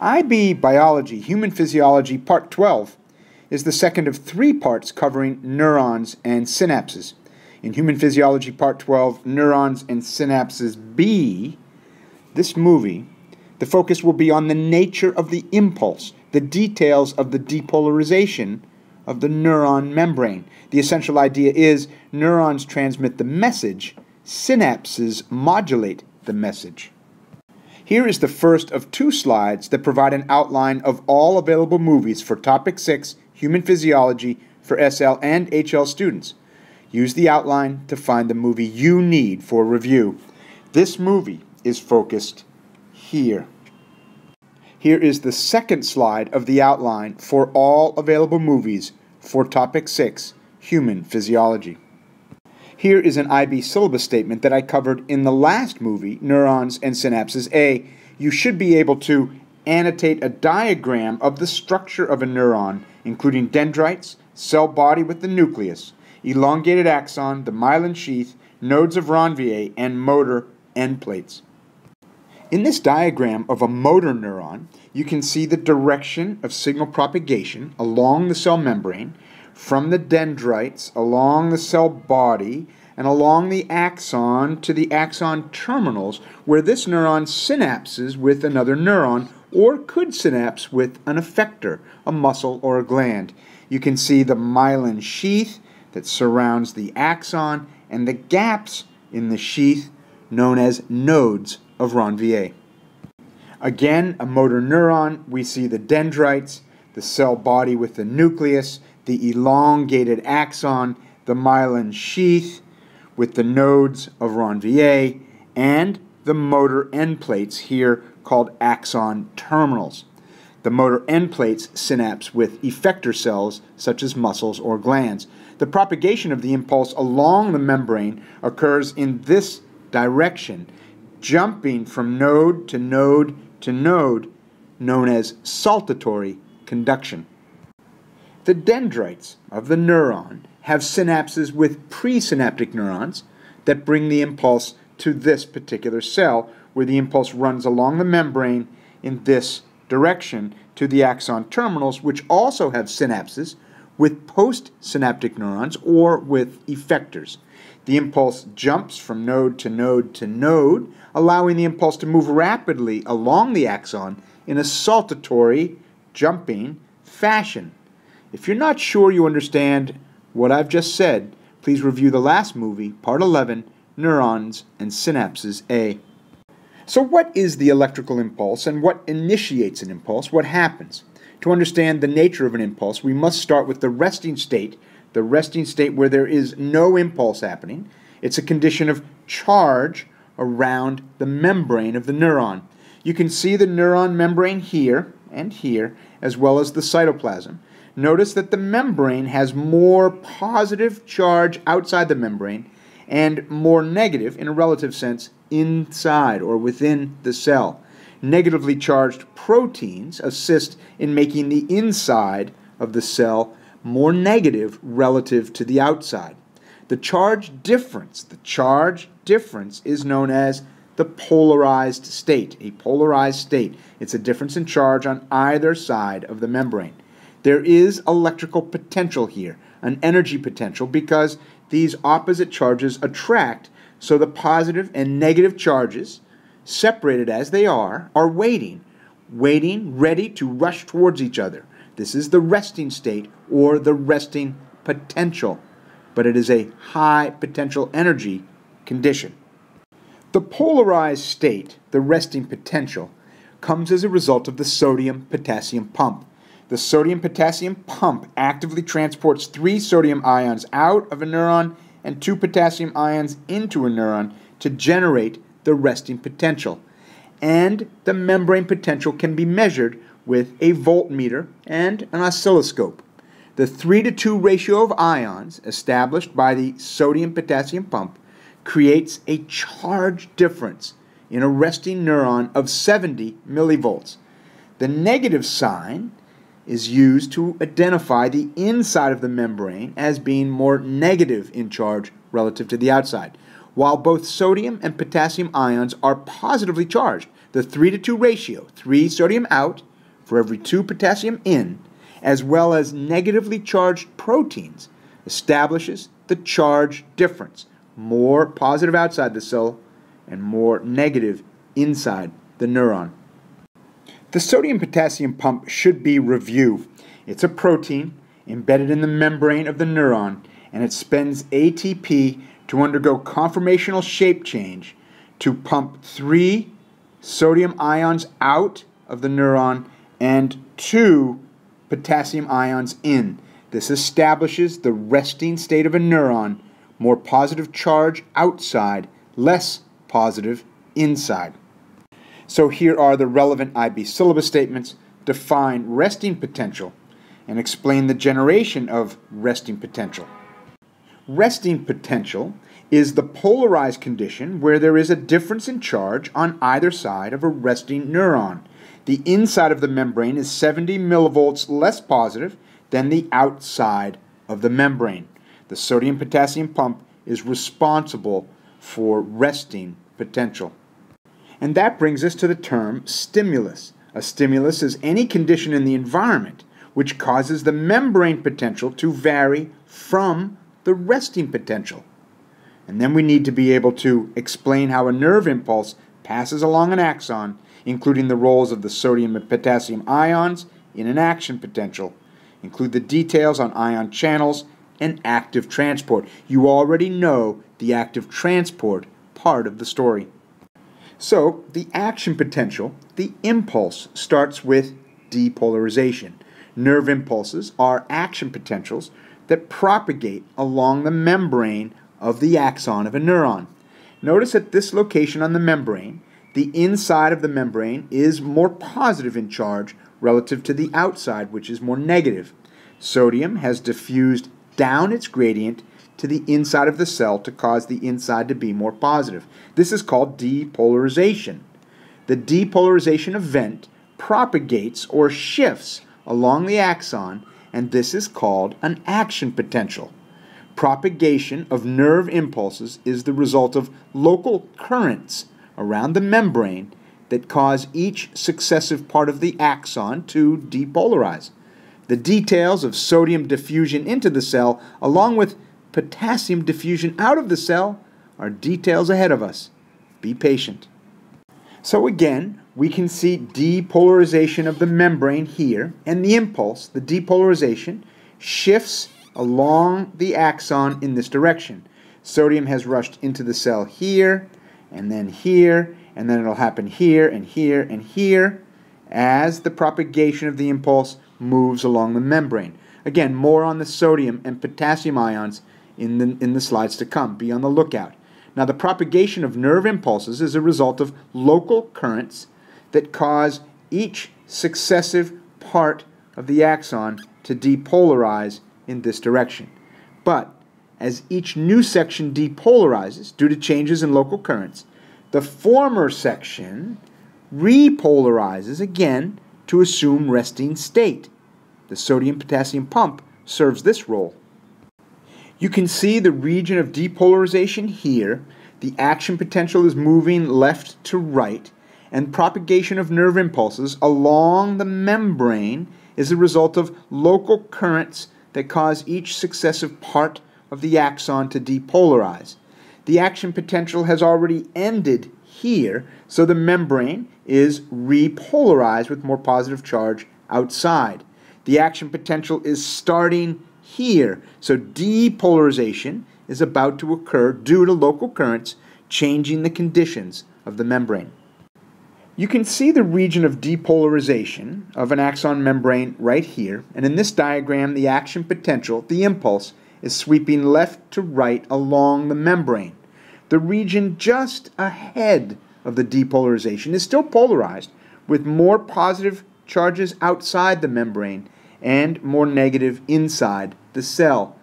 IB Biology, Human Physiology, Part 12 is the second of three parts covering neurons and synapses. In Human Physiology, Part 12, Neurons and Synapses B, this movie, the focus will be on the nature of the impulse, the details of the depolarization of the neuron membrane. The essential idea is neurons transmit the message, synapses modulate the message. Here is the first of two slides that provide an outline of all available movies for Topic 6 Human Physiology for SL and HL students. Use the outline to find the movie you need for review. This movie is focused here. Here is the second slide of the outline for all available movies for Topic 6 Human Physiology. Here is an IB syllabus statement that I covered in the last movie, Neurons and Synapses A. You should be able to annotate a diagram of the structure of a neuron, including dendrites, cell body with the nucleus, elongated axon, the myelin sheath, nodes of Ranvier, and motor end plates. In this diagram of a motor neuron, you can see the direction of signal propagation along the cell membrane from the dendrites along the cell body and along the axon to the axon terminals, where this neuron synapses with another neuron or could synapse with an effector, a muscle or a gland. You can see the myelin sheath that surrounds the axon and the gaps in the sheath known as nodes of Ranvier. Again, a motor neuron, we see the dendrites, the cell body with the nucleus, the elongated axon, the myelin sheath with the nodes of Ranvier, and the motor end plates here called axon terminals. The motor end plates synapse with effector cells such as muscles or glands. The propagation of the impulse along the membrane occurs in this direction, jumping from node to node to node, known as saltatory conduction. The dendrites of the neuron have synapses with presynaptic neurons that bring the impulse to this particular cell, where the impulse runs along the membrane in this direction to the axon terminals, which also have synapses with postsynaptic neurons or with effectors. The impulse jumps from node to node to node, allowing the impulse to move rapidly along the axon in a saltatory, jumping fashion. If you're not sure you understand what I've just said, please review the last movie, Part 11 Neurons and Synapses A. So, what is the electrical impulse and what initiates an impulse? What happens? To understand the nature of an impulse, we must start with the resting state, the resting state where there is no impulse happening. It's a condition of charge around the membrane of the neuron. You can see the neuron membrane here and here, as well as the cytoplasm notice that the membrane has more positive charge outside the membrane and more negative, in a relative sense, inside or within the cell. Negatively charged proteins assist in making the inside of the cell more negative relative to the outside. The charge difference, the charge difference is known as the polarized state, a polarized state. It's a difference in charge on either side of the membrane. There is electrical potential here, an energy potential, because these opposite charges attract, so the positive and negative charges, separated as they are, are waiting, waiting, ready to rush towards each other. This is the resting state or the resting potential, but it is a high potential energy condition. The polarized state, the resting potential, comes as a result of the sodium potassium pump. The sodium potassium pump actively transports three sodium ions out of a neuron and two potassium ions into a neuron to generate the resting potential. And the membrane potential can be measured with a voltmeter and an oscilloscope. The 3 to 2 ratio of ions established by the sodium potassium pump creates a charge difference in a resting neuron of 70 millivolts. The negative sign is used to identify the inside of the membrane as being more negative in charge relative to the outside. While both sodium and potassium ions are positively charged, the 3 to 2 ratio, 3 sodium out for every two potassium in, as well as negatively charged proteins, establishes the charge difference. More positive outside the cell and more negative inside the neuron. The sodium potassium pump should be review. It's a protein embedded in the membrane of the neuron and it spends ATP to undergo conformational shape change to pump three sodium ions out of the neuron and two potassium ions in. This establishes the resting state of a neuron, more positive charge outside, less positive inside. So here are the relevant IB syllabus statements. Define resting potential and explain the generation of resting potential. Resting potential is the polarized condition where there is a difference in charge on either side of a resting neuron. The inside of the membrane is 70 millivolts less positive than the outside of the membrane. The sodium potassium pump is responsible for resting potential. And that brings us to the term stimulus. A stimulus is any condition in the environment which causes the membrane potential to vary from the resting potential. And then we need to be able to explain how a nerve impulse passes along an axon, including the roles of the sodium and potassium ions in an action potential. Include the details on ion channels and active transport. You already know the active transport part of the story. So, the action potential, the impulse, starts with depolarization. Nerve impulses are action potentials that propagate along the membrane of the axon of a neuron. Notice at this location on the membrane, the inside of the membrane is more positive in charge relative to the outside, which is more negative. Sodium has diffused down its gradient to the inside of the cell to cause the inside to be more positive. This is called depolarization. The depolarization event propagates or shifts along the axon, and this is called an action potential. Propagation of nerve impulses is the result of local currents around the membrane that cause each successive part of the axon to depolarize. The details of sodium diffusion into the cell, along with potassium diffusion out of the cell are details ahead of us. Be patient. So again, we can see depolarization of the membrane here, and the impulse, the depolarization, shifts along the axon in this direction. Sodium has rushed into the cell here, and then here, and then it'll happen here, and here, and here, as the propagation of the impulse moves along the membrane. Again, more on the sodium and potassium ions in the, in the slides to come. Be on the lookout. Now, the propagation of nerve impulses is a result of local currents that cause each successive part of the axon to depolarize in this direction. But as each new section depolarizes due to changes in local currents, the former section repolarizes again to assume resting state. The sodium potassium pump serves this role. You can see the region of depolarization here. The action potential is moving left to right, and propagation of nerve impulses along the membrane is a result of local currents that cause each successive part of the axon to depolarize. The action potential has already ended here, so the membrane is repolarized with more positive charge outside. The action potential is starting here. So depolarization is about to occur due to local currents changing the conditions of the membrane. You can see the region of depolarization of an axon membrane right here, and in this diagram the action potential, the impulse, is sweeping left to right along the membrane. The region just ahead of the depolarization is still polarized, with more positive charges outside the membrane and more negative inside the cell.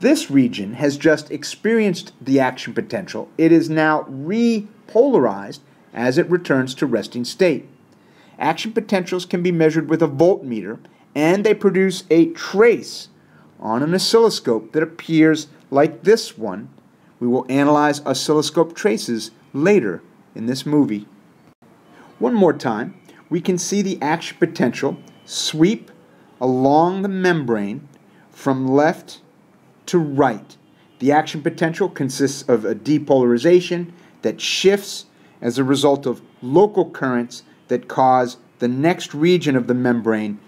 This region has just experienced the action potential. It is now repolarized as it returns to resting state. Action potentials can be measured with a voltmeter, and they produce a trace on an oscilloscope that appears like this one. We will analyze oscilloscope traces later in this movie. One more time, we can see the action potential sweep along the membrane from left to right. The action potential consists of a depolarization that shifts as a result of local currents that cause the next region of the membrane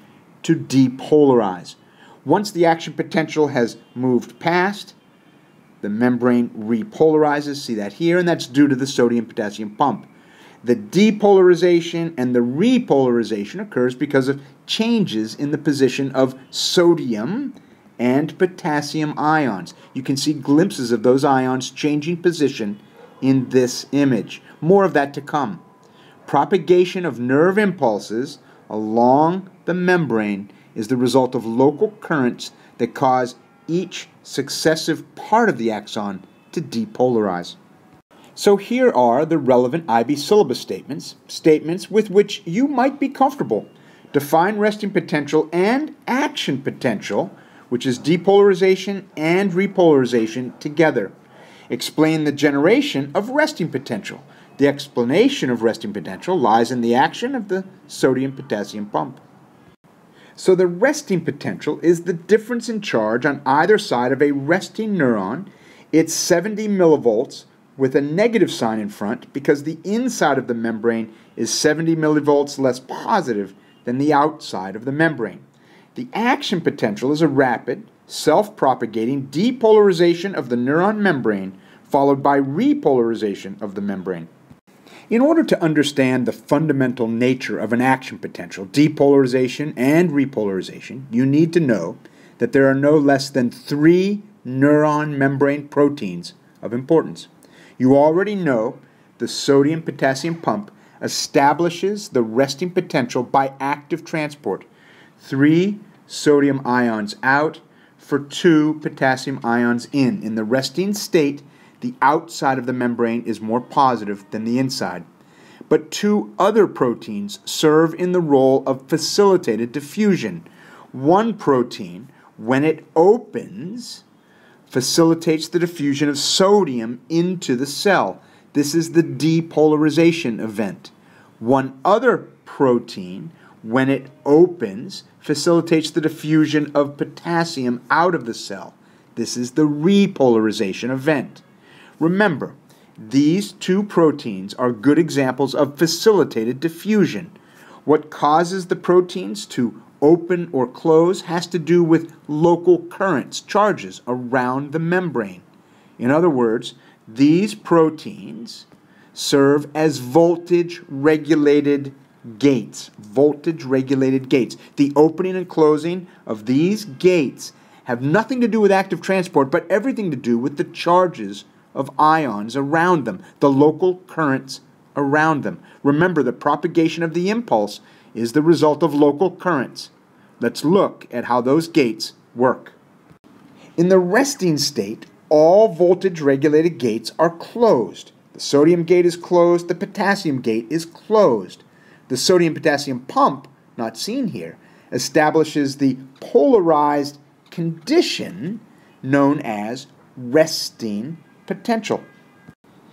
to depolarize. Once the action potential has moved past, the membrane repolarizes. See that here, and that's due to the sodium potassium pump. The depolarization and the repolarization occurs because of changes in the position of sodium and potassium ions. You can see glimpses of those ions changing position in this image. More of that to come. Propagation of nerve impulses along the membrane is the result of local currents that cause each successive part of the axon to depolarize. So here are the relevant IB syllabus statements, statements with which you might be comfortable. Define resting potential and action potential, which is depolarization and repolarization together. Explain the generation of resting potential. The explanation of resting potential lies in the action of the sodium potassium pump. So the resting potential is the difference in charge on either side of a resting neuron. It's 70 millivolts with a negative sign in front because the inside of the membrane is 70 millivolts less positive than the outside of the membrane. The action potential is a rapid, self-propagating depolarization of the neuron membrane followed by repolarization of the membrane. In order to understand the fundamental nature of an action potential, depolarization and repolarization, you need to know that there are no less than three neuron membrane proteins of importance. You already know the sodium potassium pump establishes the resting potential by active transport. Three sodium ions out for two potassium ions in. In the resting state, the outside of the membrane is more positive than the inside. But two other proteins serve in the role of facilitated diffusion. One protein, when it opens, facilitates the diffusion of sodium into the cell. This is the depolarization event. One other protein, when it opens, facilitates the diffusion of potassium out of the cell. This is the repolarization event. Remember, these two proteins are good examples of facilitated diffusion. What causes the proteins to open or close has to do with local currents, charges around the membrane. In other words, these proteins serve as voltage regulated gates. Voltage regulated gates. The opening and closing of these gates have nothing to do with active transport, but everything to do with the charges of ions around them, the local currents around them. Remember, the propagation of the impulse is the result of local currents. Let's look at how those gates work. In the resting state, all voltage regulated gates are closed. The sodium gate is closed, the potassium gate is closed. The sodium potassium pump, not seen here, establishes the polarized condition known as resting potential.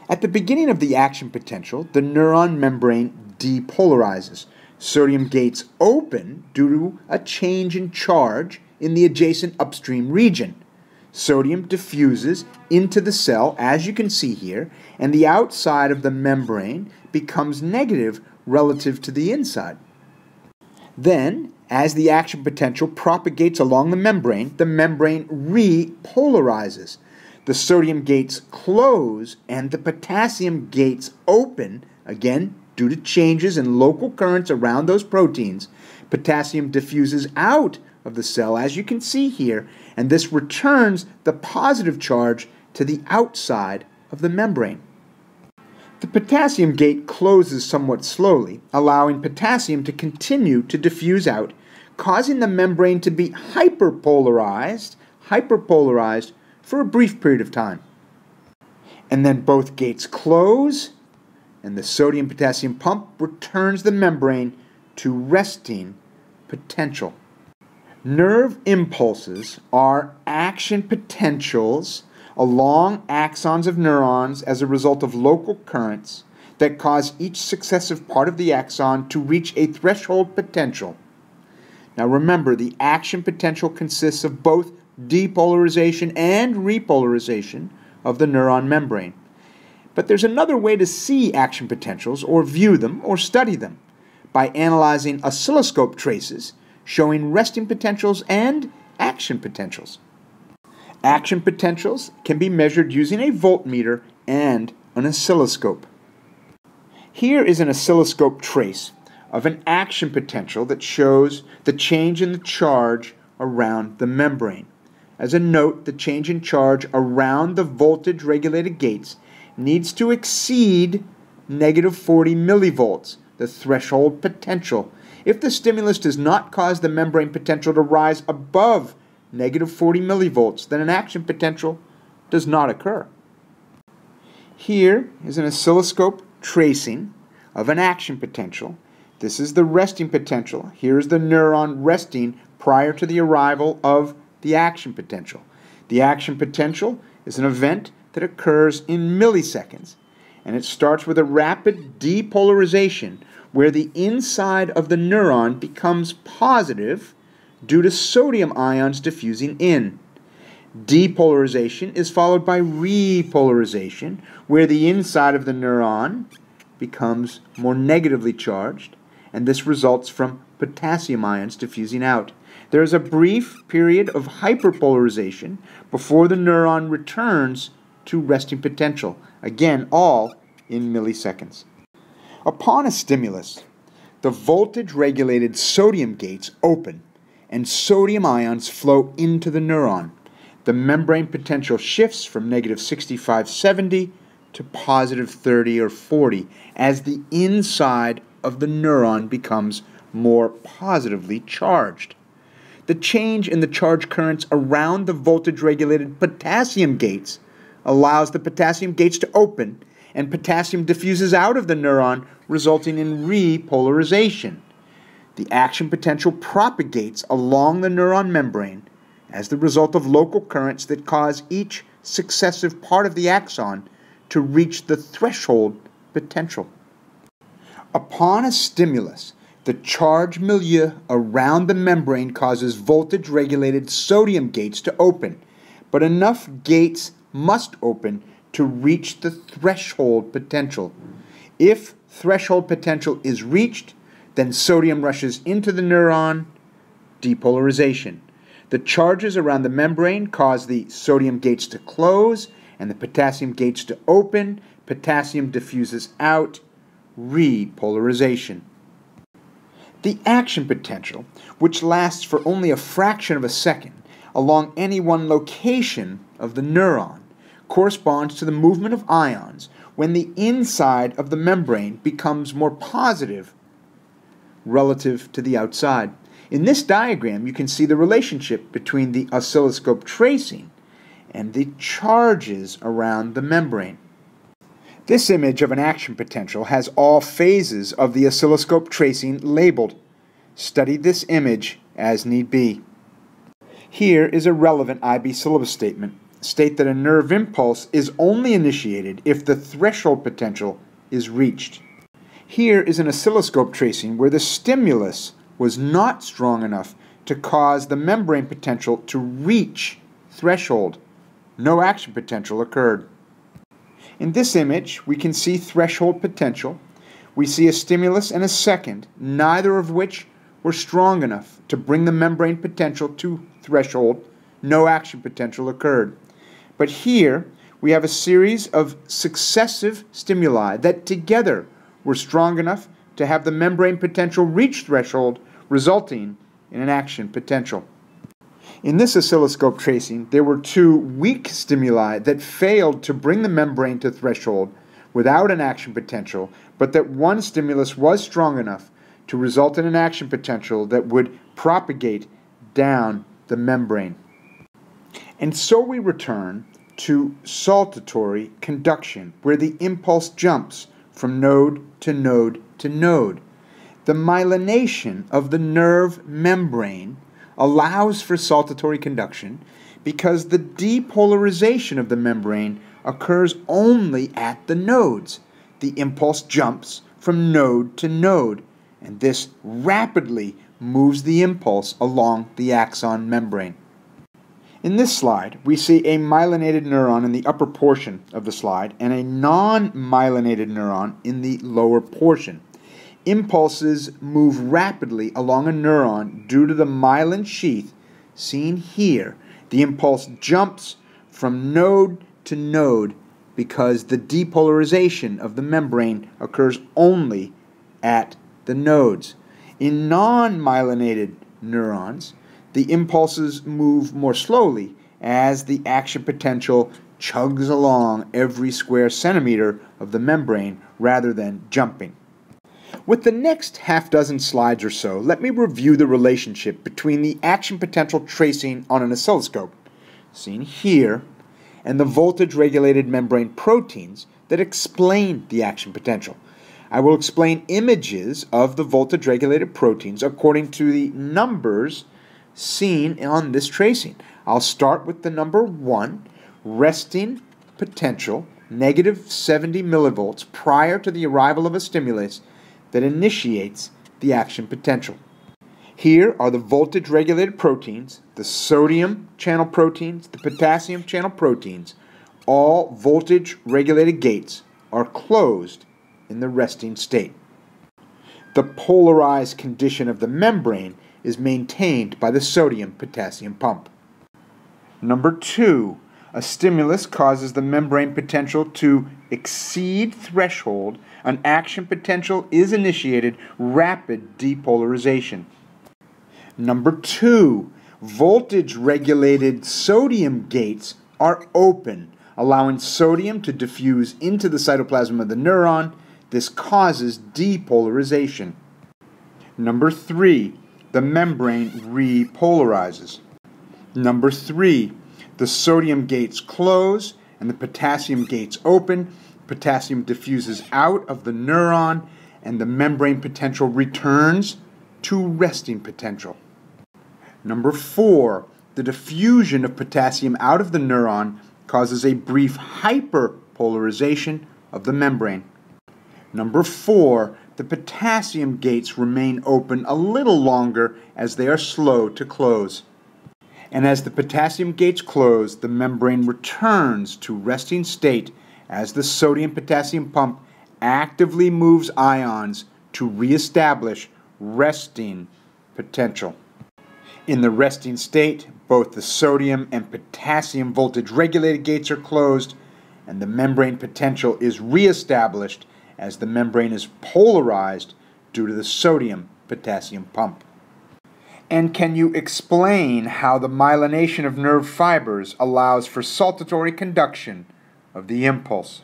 At the beginning of the action potential, the neuron membrane depolarizes. Sodium gates open due to a change in charge in the adjacent upstream region. Sodium diffuses into the cell, as you can see here, and the outside of the membrane becomes negative relative to the inside. Then, as the action potential propagates along the membrane, the membrane repolarizes the sodium gates close and the potassium gates open, again, due to changes in local currents around those proteins. Potassium diffuses out of the cell, as you can see here, and this returns the positive charge to the outside of the membrane. The potassium gate closes somewhat slowly, allowing potassium to continue to diffuse out, causing the membrane to be hyperpolarized, hyperpolarized for a brief period of time. And then both gates close, and the sodium potassium pump returns the membrane to resting potential. Nerve impulses are action potentials along axons of neurons as a result of local currents that cause each successive part of the axon to reach a threshold potential. Now remember, the action potential consists of both depolarization and repolarization of the neuron membrane. But there's another way to see action potentials, or view them, or study them by analyzing oscilloscope traces showing resting potentials and action potentials. Action potentials can be measured using a voltmeter and an oscilloscope. Here is an oscilloscope trace of an action potential that shows the change in the charge around the membrane. As a note, the change in charge around the voltage regulated gates needs to exceed negative 40 millivolts, the threshold potential. If the stimulus does not cause the membrane potential to rise above negative 40 millivolts, then an action potential does not occur. Here is an oscilloscope tracing of an action potential. This is the resting potential. Here is the neuron resting prior to the arrival of the action potential. The action potential is an event that occurs in milliseconds, and it starts with a rapid depolarization where the inside of the neuron becomes positive due to sodium ions diffusing in. Depolarization is followed by repolarization, where the inside of the neuron becomes more negatively charged, and this results from potassium ions diffusing out. There is a brief period of hyperpolarization before the neuron returns to resting potential, again, all in milliseconds. Upon a stimulus, the voltage regulated sodium gates open and sodium ions flow into the neuron. The membrane potential shifts from negative 6570 to positive 30 or 40 as the inside of the neuron becomes more positively charged. The change in the charge currents around the voltage regulated potassium gates allows the potassium gates to open and potassium diffuses out of the neuron, resulting in repolarization. The action potential propagates along the neuron membrane as the result of local currents that cause each successive part of the axon to reach the threshold potential. Upon a stimulus, the charge milieu around the membrane causes voltage regulated sodium gates to open, but enough gates must open to reach the threshold potential. If threshold potential is reached, then sodium rushes into the neuron, depolarization. The charges around the membrane cause the sodium gates to close and the potassium gates to open. Potassium diffuses out, repolarization. The action potential, which lasts for only a fraction of a second along any one location of the neuron, corresponds to the movement of ions when the inside of the membrane becomes more positive relative to the outside. In this diagram, you can see the relationship between the oscilloscope tracing and the charges around the membrane. This image of an action potential has all phases of the oscilloscope tracing labeled. Study this image as need be. Here is a relevant IB syllabus statement state that a nerve impulse is only initiated if the threshold potential is reached. Here is an oscilloscope tracing where the stimulus was not strong enough to cause the membrane potential to reach threshold. No action potential occurred. In this image, we can see threshold potential. We see a stimulus and a second, neither of which were strong enough to bring the membrane potential to threshold. No action potential occurred. But here we have a series of successive stimuli that together were strong enough to have the membrane potential reach threshold, resulting in an action potential. In this oscilloscope tracing, there were two weak stimuli that failed to bring the membrane to threshold without an action potential, but that one stimulus was strong enough to result in an action potential that would propagate down the membrane. And so we return to saltatory conduction, where the impulse jumps from node to node to node. The myelination of the nerve membrane allows for saltatory conduction because the depolarization of the membrane occurs only at the nodes. the impulse jumps from node to node, and this rapidly moves the impulse along the axon membrane. In this slide, we see a myelinated neuron in the upper portion of the slide and a non myelinated neuron in the lower portion. Impulses move rapidly along a neuron due to the myelin sheath seen here. The impulse jumps from node to node because the depolarization of the membrane occurs only at the nodes. In non myelinated neurons, the impulses move more slowly as the action potential chugs along every square centimeter of the membrane rather than jumping. With the next half dozen slides or so, let me review the relationship between the action potential tracing on an oscilloscope, seen here, and the voltage regulated membrane proteins that explain the action potential. I will explain images of the voltage regulated proteins according to the numbers seen on this tracing. I'll start with the number 1, resting potential, negative 70 millivolts prior to the arrival of a stimulus that initiates the action potential. Here are the voltage regulated proteins, the sodium channel proteins, the potassium channel proteins. All voltage regulated gates are closed in the resting state. The polarized condition of the membrane is maintained by the sodium potassium pump. Number two, a stimulus causes the membrane potential to exceed threshold an action potential is initiated, rapid depolarization. Number two, voltage regulated sodium gates are open, allowing sodium to diffuse into the cytoplasm of the neuron. This causes depolarization. Number three, the membrane repolarizes. Number three, the sodium gates close and the potassium gates open, potassium diffuses out of the neuron and the membrane potential returns to resting potential. Number four, the diffusion of potassium out of the neuron causes a brief hyperpolarization of the membrane. Number four, the potassium gates remain open a little longer as they are slow to close. And as the potassium gates close, the membrane returns to resting state as the sodium potassium pump actively moves ions to reestablish resting potential. In the resting state, both the sodium and potassium voltage regulated gates are closed and the membrane potential is reestablished as the membrane is polarized due to the sodium potassium pump. And can you explain how the myelination of nerve fibers allows for saltatory conduction of the impulse.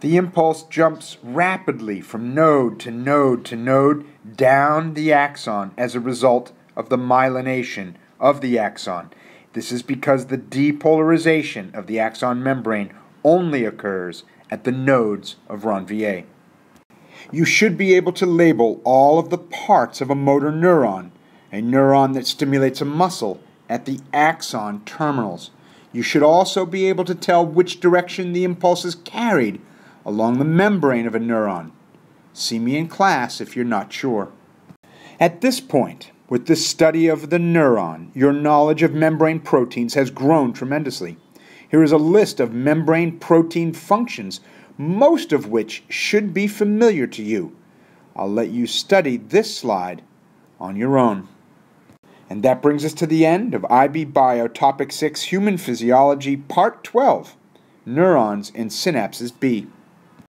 The impulse jumps rapidly from node to node to node down the axon as a result of the myelination of the axon. This is because the depolarization of the axon membrane only occurs at the nodes of Ranvier. You should be able to label all of the parts of a motor neuron, a neuron that stimulates a muscle, at the axon terminals. You should also be able to tell which direction the impulse is carried along the membrane of a neuron. See me in class if you're not sure. At this point, with the study of the neuron, your knowledge of membrane proteins has grown tremendously. Here is a list of membrane protein functions, most of which should be familiar to you. I'll let you study this slide on your own. And that brings us to the end of IB Bio Topic 6 Human Physiology Part 12 Neurons and Synapses B.